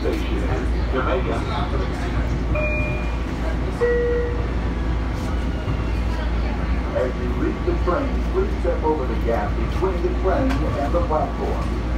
Station, Jamaica. As you reach the train, please step over the gap between the train and the platform.